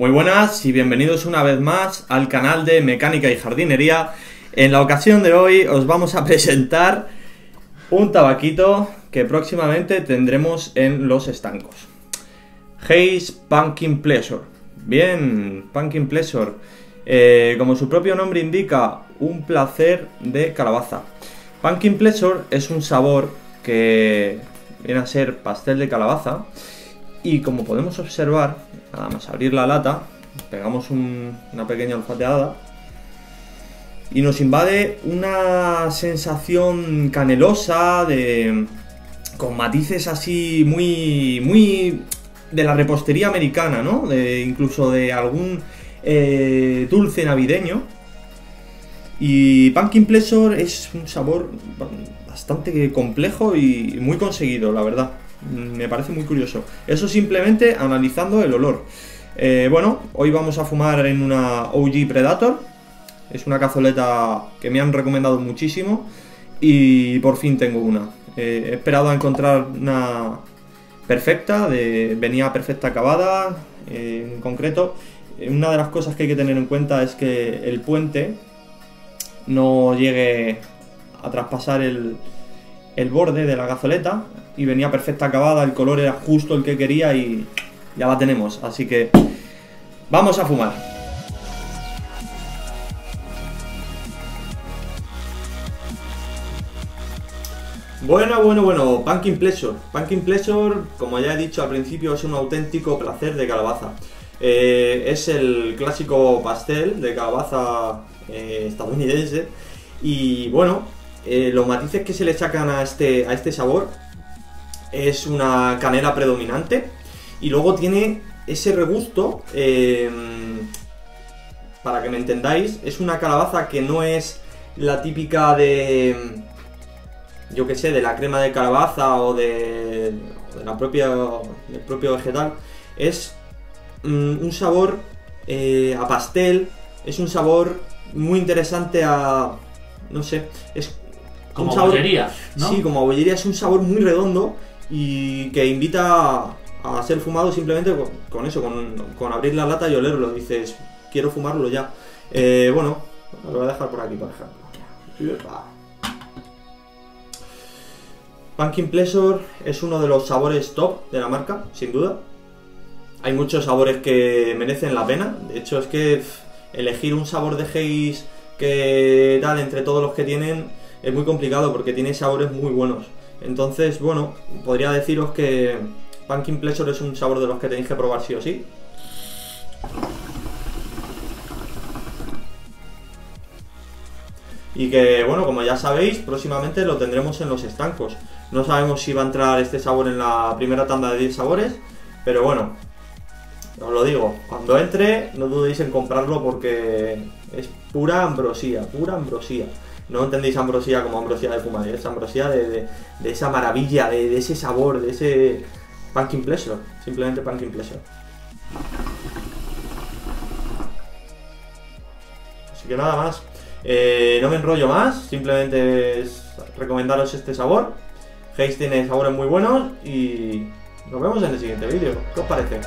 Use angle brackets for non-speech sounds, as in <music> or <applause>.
Muy buenas y bienvenidos una vez más al canal de Mecánica y Jardinería. En la ocasión de hoy os vamos a <laughs> presentar un tabaquito que próximamente tendremos en los estancos. Haze Pumpkin Pleasure. Bien, Pumpkin Pleasure. Eh, como su propio nombre indica, un placer de calabaza. Pumpkin Pleasure es un sabor que viene a ser pastel de calabaza y como podemos observar, nada más abrir la lata, pegamos una pequeña olfateada y nos invade una sensación canelosa de con matices así muy muy de la repostería americana, ¿no? De, incluso de algún eh, dulce navideño. Y Pumpkin Pleasure es un sabor bastante complejo y muy conseguido, la verdad. Me parece muy curioso. Eso simplemente analizando el olor. Eh, bueno, hoy vamos a fumar en una OG Predator. Es una cazoleta que me han recomendado muchísimo y por fin tengo una. Eh, he esperado a encontrar una perfecta, de, venía perfecta acabada, eh, en concreto. Una de las cosas que hay que tener en cuenta es que el puente no llegue a traspasar el, el borde de la gazoleta y venía perfecta acabada, el color era justo el que quería y ya la tenemos. Así que vamos a fumar. Bueno, bueno, bueno, Pumpkin Pleasure. Pumpkin Pleasure, como ya he dicho al principio, es un auténtico placer de calabaza. Eh, es el clásico pastel de calabaza eh, estadounidense. Y bueno, eh, los matices que se le sacan a este, a este sabor es una canela predominante y luego tiene ese regusto, em, para que me entendáis, es una calabaza que no es la típica de, yo que sé, de la crema de calabaza o de, la propia, del propio vegetal, es mm, un sabor eh, a pastel, es un sabor muy interesante a, no sé, es como bollería, ¿no? Sí, como bollería es un sabor muy redondo y que invita a, ser fumado simplemente con, eso, con, abrir la lata y olerlo. Dices, quiero fumarlo ya. Eh, bueno, lo voy a dejar por aquí, por ejemplo. Pumpkin Pleasure es uno de los sabores top de la marca, sin duda. Hay muchos sabores que merecen la pena. De hecho, es que elegir un sabor de Haze que tal entre todos los que tienen es muy complicado porque tiene sabores muy buenos. Entonces, bueno, podría deciros que Pumpkin Pleasure es un sabor de los que tenéis que probar sí o sí. Y que, bueno, como ya sabéis, próximamente lo tendremos en los estancos. No sabemos si va a entrar este sabor en la primera tanda de 10 sabores, pero bueno, os lo digo, cuando entre no dudéis en comprarlo porque es pura ambrosía, pura ambrosía no entendéis ambrosía como ambrosía de fumar, es ambrosía de, esa maravilla, de, ese sabor, de ese pumpkin pleasure, simplemente pumpkin pleasure. Así que nada más, eh, no me enrollo más, simplemente recomendaros este sabor. Haze tiene sabores muy buenos y nos vemos en el siguiente vídeo. ¿Qué os parece?